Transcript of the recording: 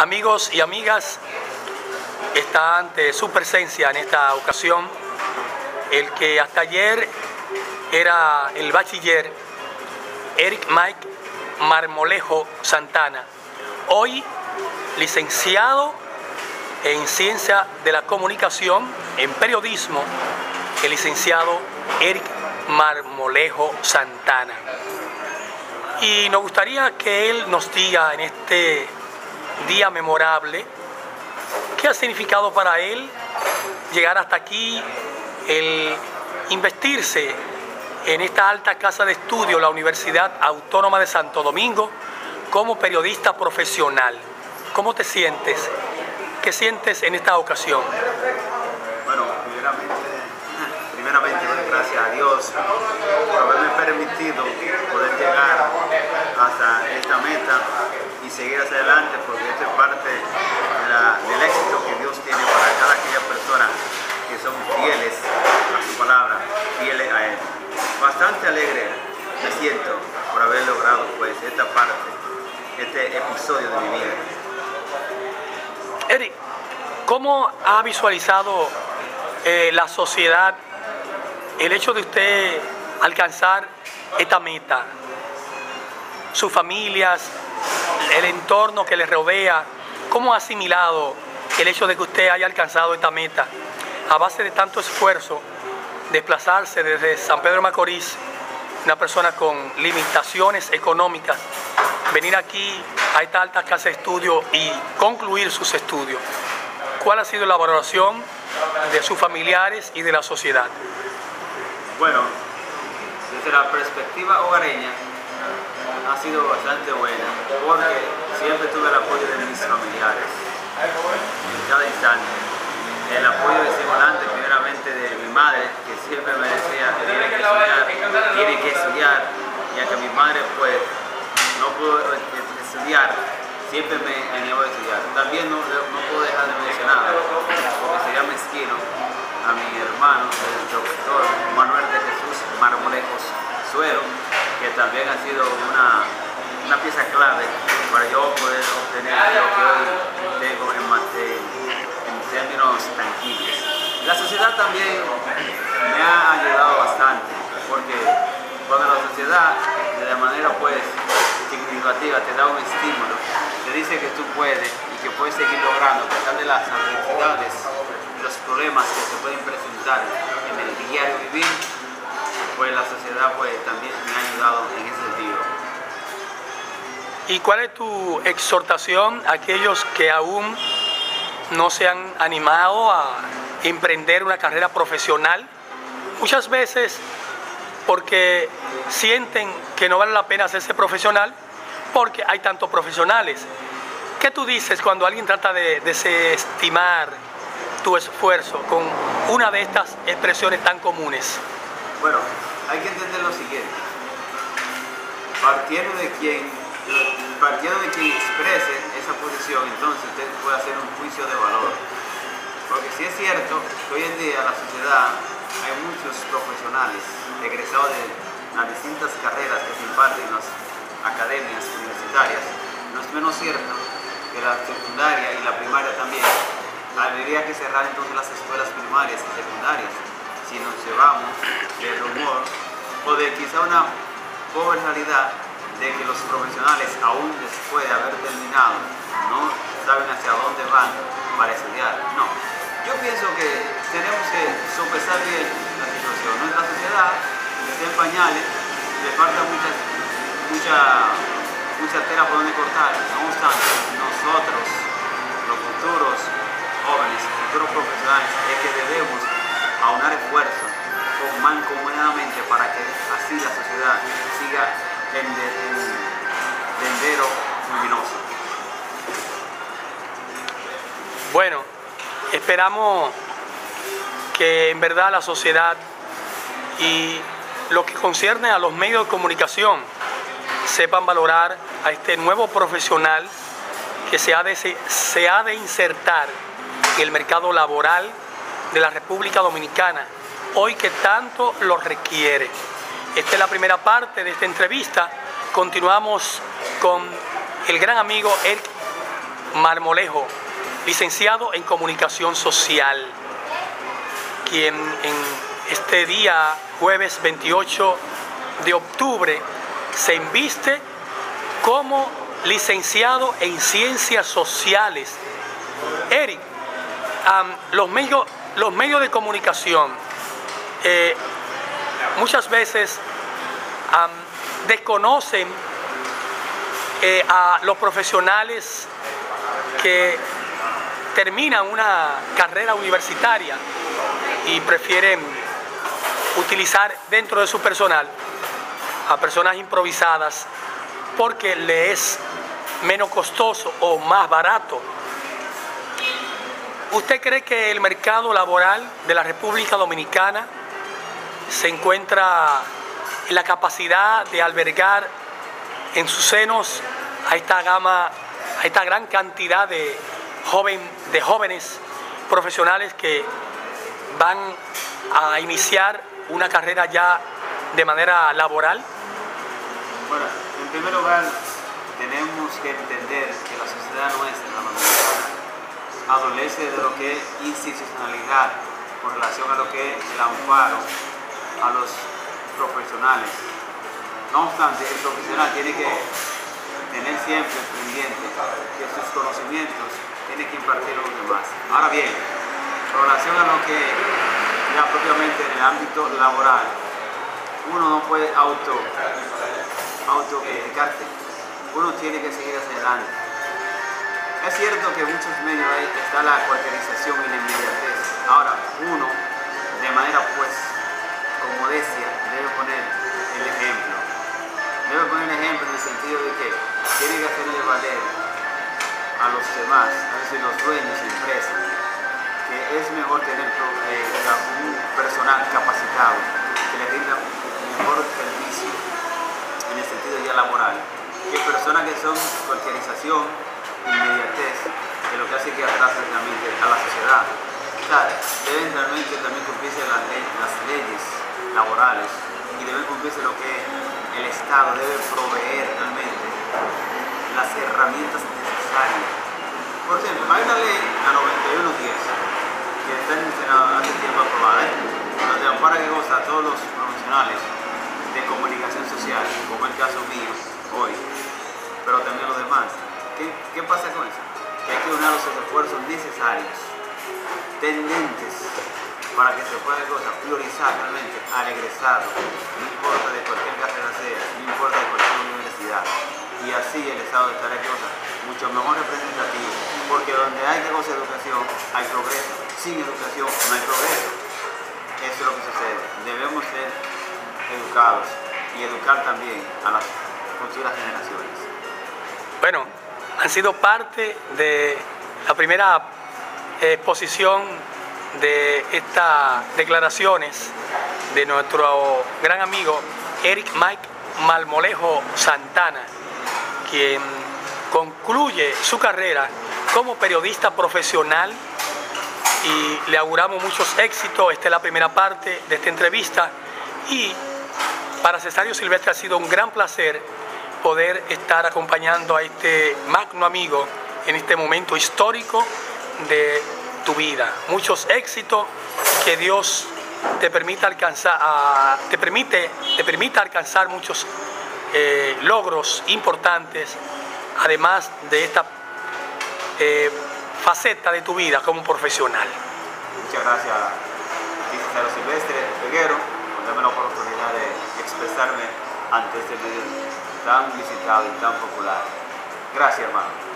Amigos y amigas, está ante su presencia en esta ocasión el que hasta ayer era el bachiller Eric Mike Marmolejo Santana, hoy licenciado en Ciencia de la Comunicación, en Periodismo, el licenciado Eric Marmolejo Santana. Y nos gustaría que él nos diga en este día memorable qué ha significado para él llegar hasta aquí, el investirse en esta alta casa de estudio, la Universidad Autónoma de Santo Domingo, como periodista profesional. ¿Cómo te sientes? ¿Qué sientes en esta ocasión? Bueno, primeramente, primeramente gracias a Dios por haberme permitido poder llegar hasta esta meta seguir hacia adelante porque esto es parte del éxito que Dios tiene para cada aquella persona que son fieles a su palabra, fieles a Él. Bastante alegre me siento por haber logrado pues esta parte, este episodio de mi vida. Eric, ¿cómo ha visualizado eh, la sociedad el hecho de usted alcanzar esta meta? Sus familias, el entorno que le rodea, ¿cómo ha asimilado el hecho de que usted haya alcanzado esta meta a base de tanto esfuerzo, desplazarse desde San Pedro Macorís, una persona con limitaciones económicas, venir aquí a esta alta casa de estudio y concluir sus estudios? ¿Cuál ha sido la valoración de sus familiares y de la sociedad? Bueno, desde la perspectiva hogareña, ha sido bastante buena porque siempre tuve el apoyo de mis familiares en cada instante. El apoyo de estimulante primeramente de mi madre que siempre me decía tiene que estudiar, tiene que estudiar, ya que mi madre pues no pudo estudiar, siempre me animó a estudiar. También no, no puedo dejar de mencionar, también me ha ayudado bastante, porque cuando la sociedad de manera pues significativa te da un estímulo, te dice que tú puedes y que puedes seguir logrando a pesar de las adversidades, los problemas que se pueden presentar en el diario vivir, pues la sociedad pues también me ha ayudado en ese sentido. ¿Y cuál es tu exhortación a aquellos que aún no se han animado a emprender una carrera profesional? Muchas veces porque sienten que no vale la pena hacerse profesional porque hay tantos profesionales. ¿Qué tú dices cuando alguien trata de desestimar tu esfuerzo con una de estas expresiones tan comunes? Bueno, hay que entender lo siguiente. Partiendo de quien, partiendo de quien exprese esa posición, entonces usted puede hacer un juicio de valor. Porque si es cierto que hoy en día en la sociedad hay muchos profesionales egresados de las distintas carreras que se imparten en las academias universitarias, no es menos cierto que la secundaria y la primaria también habría que cerrar entonces las escuelas primarias y secundarias si nos llevamos del rumor o de quizá una pobre realidad de que los profesionales aún después de haber terminado no saben hacia dónde van para estudiar. No, pienso que tenemos que sopesar bien la situación. Nuestra sociedad está en pañales, le falta mucha, mucha, mucha tela por donde cortar. No obstante, nosotros, los futuros jóvenes, futuros profesionales, es que debemos aunar esfuerzos con mancomunadamente para que así la sociedad siga en, sendero luminoso. Bueno, esperamos que en verdad la sociedad y lo que concierne a los medios de comunicación sepan valorar a este nuevo profesional que se ha de, se ha de insertar en el mercado laboral de la República Dominicana, hoy que tanto lo requiere. Esta es la primera parte de esta entrevista. Continuamos con el gran amigo Eric Marmolejo, licenciado en Comunicación Social, quien en este día, jueves 28 de octubre, se inviste como licenciado en Ciencias Sociales. Eric, los, medios, los medios de comunicación eh, muchas veces desconocen eh, a los profesionales que terminan una carrera universitaria y prefieren utilizar dentro de su personal a personas improvisadas porque le es menos costoso o más barato. ¿Usted cree que el mercado laboral de la República Dominicana se encuentra en la capacidad de albergar en sus senos a esta gama, a esta gran cantidad de, joven, de jóvenes profesionales que van a iniciar una carrera ya de manera laboral? Bueno, en primer lugar, tenemos que entender que la sociedad nuestra, la adolece de lo que es institucionalidad con relación a lo que es el amparo a los profesionales. No obstante, el profesional tiene que tener siempre pendiente que sus conocimientos tiene que impartir a los demás. Ahora bien, con relación a lo que ya propiamente en el ámbito laboral, uno no puede auto, auto uno tiene que seguir hacia adelante. Es cierto que en muchos medios está la cualquierización y la inmediatez. Ahora, uno, de manera pues con modestia, debe poner el ejemplo. Debe poner el ejemplo en el sentido a los demás, a decir, los dueños de empresas, que es mejor tener eh, un personal capacitado que le rinda mejor servicio en el sentido ya laboral, que personas que son cualquierización, inmediatez, que lo que hace que atrasen realmente a la sociedad. Deben realmente también cumplirse las, las leyes laborales y debe cumplirse lo que el Estado debe proveer realmente las herramientas Por ejemplo, hay una ley, la 9110, que está en el Senado hace tiempo aprobada, ¿eh? donde ampara que goza a todos los profesionales de comunicación social, como el caso mío hoy, pero también los demás. ¿Qué, qué pasa con eso? Que hay que unir los esfuerzos necesarios, tendentes para que se pueda priorizar realmente al egresado, no importa de cualquier carrera sea, no importa de cualquier universidad. Y así el Estado estará cosa mucho mejor representativo, porque donde hay que de educación hay progreso, sin educación no hay progreso. Eso es lo que sucede. Debemos ser educados y educar también a las futuras generaciones. Bueno, han sido parte de la primera exposición de estas declaraciones de nuestro gran amigo Eric Mike Malmolejo Santana, quien concluye su carrera como periodista profesional y le auguramos muchos éxitos. Esta es la primera parte de esta entrevista y para Cesario Silvestre ha sido un gran placer poder estar acompañando a este magno amigo en este momento histórico de tu vida. Muchos éxitos, que Dios te permita alcanzar, te permite, te permita alcanzar muchos eh, logros importantes, además de esta eh, faceta de tu vida como profesional. Muchas gracias, César Silvestre Peguero, por darme la oportunidad de expresarme ante este medio tan visitado y tan popular. Gracias, hermano.